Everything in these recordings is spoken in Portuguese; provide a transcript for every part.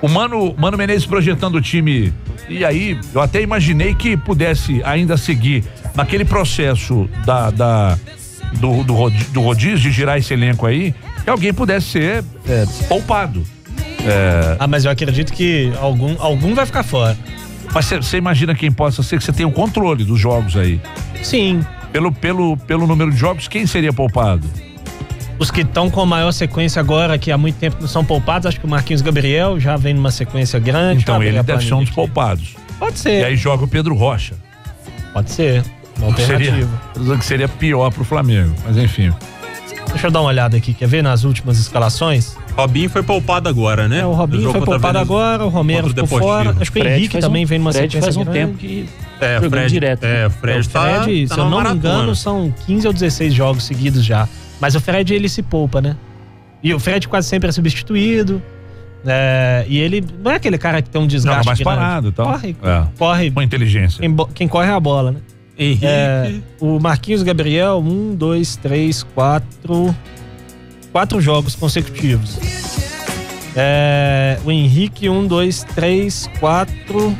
O Mano, Mano Menezes projetando o time. E aí, eu até imaginei que pudesse ainda seguir naquele processo da, da do, do, rodízio, do rodízio, de girar esse elenco aí, que alguém pudesse ser é, poupado. É... Ah, mas eu acredito que algum, algum vai ficar fora. Mas você imagina quem possa ser, que você tem o controle dos jogos aí. Sim. Pelo, pelo, pelo número de jogos, quem seria poupado? Os que estão com maior sequência agora, que há muito tempo não são poupados, acho que o Marquinhos Gabriel já vem numa sequência grande. Então ele deve ser um dos poupados. Pode ser. E aí joga o Pedro Rocha. Pode ser. Uma alternativa. Seria, que seria pior pro Flamengo, mas enfim. Deixa eu dar uma olhada aqui, quer ver nas últimas escalações? Robinho foi poupado agora, né? É, o Robinho foi poupado agora, o Romero ficou fora. Acho que o Henrique também um, vem numa Fred sequência faz um grande. tempo que é, o Fred, direto. É, o Fred, o Fred tá, se tá eu não maratona. me engano, são 15 ou 16 jogos seguidos já. Mas o Fred, ele se poupa, né? E o Fred quase sempre é substituído. É, e ele não é aquele cara que tem um desgaste. Não, mais grande. parado, então. Corre, é. corre. Com inteligência. Quem, quem, corre é a bola, né? Henrique. É, o Marquinhos Gabriel, um, dois, três, quatro. Quatro jogos consecutivos. É, o Henrique, um, dois, três, quatro.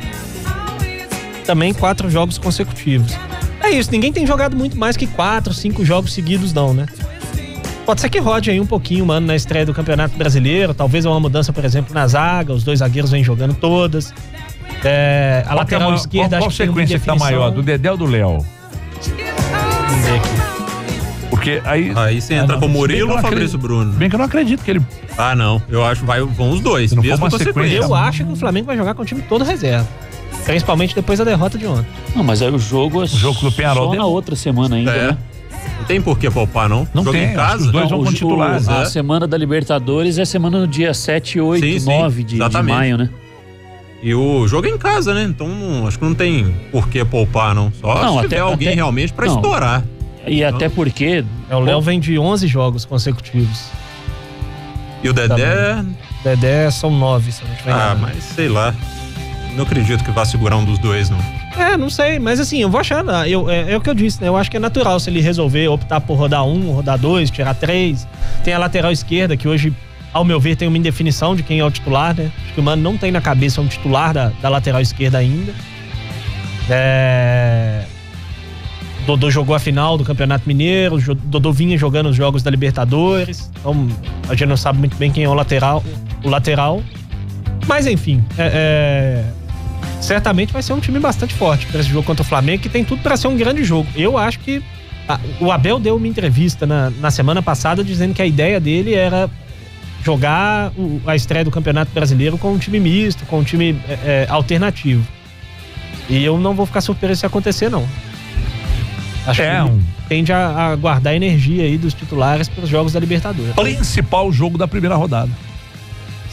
Também quatro jogos consecutivos. É isso, ninguém tem jogado muito mais que quatro, cinco jogos seguidos, não, né? Pode ser que rode aí um pouquinho, mano, na estreia do Campeonato Brasileiro. Talvez uma mudança, por exemplo, na zaga. Os dois zagueiros vêm jogando todas. É, a qual lateral é esquerda qual, qual sequência que tá maior, do Dedé ou do Léo? Vamos ver aqui. Porque aí. Aí você entra ah, com o Murilo ou Fabrício Bruno? Bem que eu não acredito que ele. Ah, não. Eu acho que vai, vão os dois. não mesmo uma sequência. Eu acho que o Flamengo vai jogar com o time todo reserva. Principalmente depois da derrota de ontem. Não, mas aí o jogo é o jogo do Penharol só deu... na outra semana ainda, é. né? Não tem por que poupar, não. Não Jogo tem, em casa. Os dois não, vão com titulares. A é. semana da Libertadores é semana no dia 7, 8, sim, 9 de, de, maio, né? E o jogo é em casa, né? Então não, acho que não tem por que poupar, não. Só não, se até, tiver alguém até, realmente para estourar. E então, até porque. É, o Léo vem de 11 jogos consecutivos. E o Dedé? Tá Dedé são 9, se a gente Ah, mas sei lá. Não acredito que vá segurar um dos dois, não. É, não sei, mas assim, eu vou achar. Né, eu, é, é, o que eu disse, né? Eu acho que é natural se ele resolver optar por rodar um, rodar dois, tirar três. Tem a lateral esquerda, que hoje, ao meu ver, tem uma indefinição de quem é o titular, né? Acho que o Mano não tem na cabeça um titular da, da lateral esquerda ainda. É. Dodô jogou a final do Campeonato Mineiro, Dodô vinha jogando os jogos da Libertadores. Então, a gente não sabe muito bem quem é o lateral. O lateral. Mas enfim, é, é certamente vai ser um time bastante forte para esse jogo contra o Flamengo, que tem tudo para ser um grande jogo. Eu acho que a, o Abel deu uma entrevista na, na semana passada dizendo que a ideia dele era jogar o, a estreia do Campeonato Brasileiro com um time misto, com um time é, é, alternativo. E eu não vou ficar surpreso se acontecer, não. Acho é, que um... tende a, a guardar energia aí dos titulares para os jogos da Libertadores. Principal jogo da primeira rodada.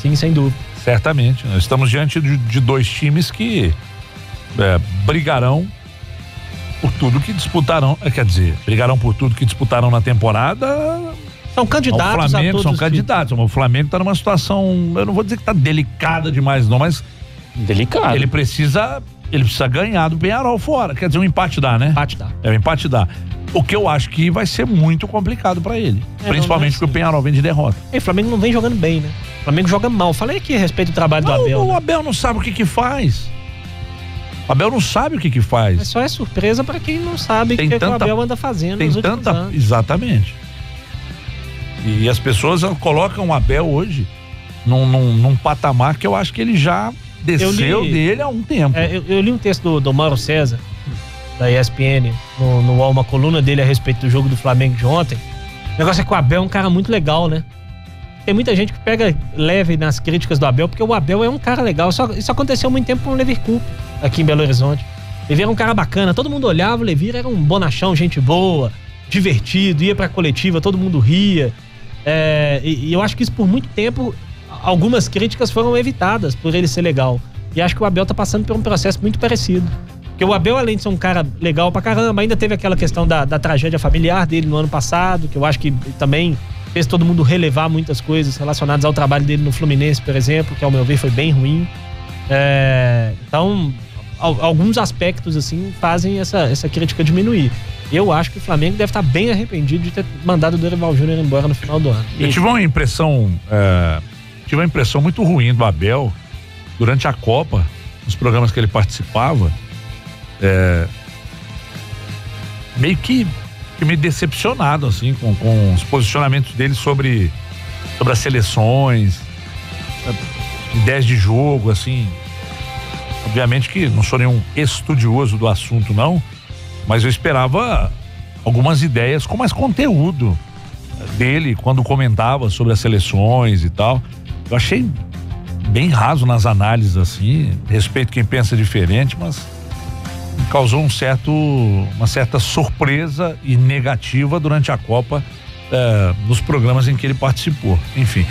Sim, sem dúvida. Certamente. Nós estamos diante de, de dois times que é, brigarão por tudo que disputarão. É, quer dizer, brigarão por tudo que disputaram na temporada. São candidatos. O Flamengo são candidatos. O Flamengo está numa situação, eu não vou dizer que está delicada demais, não, mas. Delicado. Ele precisa. Ele precisa ganhar do Penharol fora. Quer dizer, um empate dá, né? Empate dá. É, um empate dá. O que eu acho que vai ser muito complicado para ele. É, principalmente porque o Penharol vem de derrota. E o Flamengo não vem jogando bem, né? O Flamengo joga mal. Falei aqui a respeito do trabalho não, do Abel. O né? Abel não sabe o que que faz. O Abel não sabe o que que faz. Mas só é surpresa para quem não sabe o que, tanta, que o Abel anda fazendo tem tanta, anos. Exatamente. E as pessoas colocam o Abel hoje num, num, num, patamar que eu acho que ele já desceu li, dele há um tempo. É, eu, eu, li um texto do, do Mauro César, da ESPN, no, no uma coluna dele a respeito do jogo do Flamengo de ontem. O negócio é que o Abel é um cara muito legal, né? Tem muita gente que pega leve nas críticas do Abel, porque o Abel é um cara legal. Só, isso aconteceu muito tempo com o Levir Coupe, aqui em Belo Horizonte. Levir era um cara bacana, todo mundo olhava, o Levir era um bonachão, gente boa, divertido, ia pra coletiva, todo mundo ria. É, e, e eu acho que isso por muito tempo, algumas críticas foram evitadas por ele ser legal. E acho que o Abel tá passando por um processo muito parecido. Porque o Abel, além de ser um cara legal pra caramba, ainda teve aquela questão da, da tragédia familiar dele no ano passado, que eu acho que também fez todo mundo relevar muitas coisas relacionadas ao trabalho dele no Fluminense, por exemplo, que ao meu ver foi bem ruim. É, então, alguns aspectos assim fazem essa, essa crítica diminuir. Eu acho que o Flamengo deve estar bem arrependido de ter mandado o Dorival Júnior embora no final do ano. Eu tive uma impressão, é, tive uma impressão muito ruim do Abel durante a Copa, nos programas que ele participava, é, meio que, que meio decepcionado assim com, com os posicionamentos dele sobre sobre as seleções, ideias de jogo, assim. Obviamente que não sou nenhum estudioso do assunto, não, mas eu esperava algumas ideias com mais conteúdo dele quando comentava sobre as seleções e tal. Eu achei bem raso nas análises, assim, respeito quem pensa diferente, mas causou um certo, uma certa surpresa e negativa durante a Copa eh, nos programas em que ele participou. Enfim,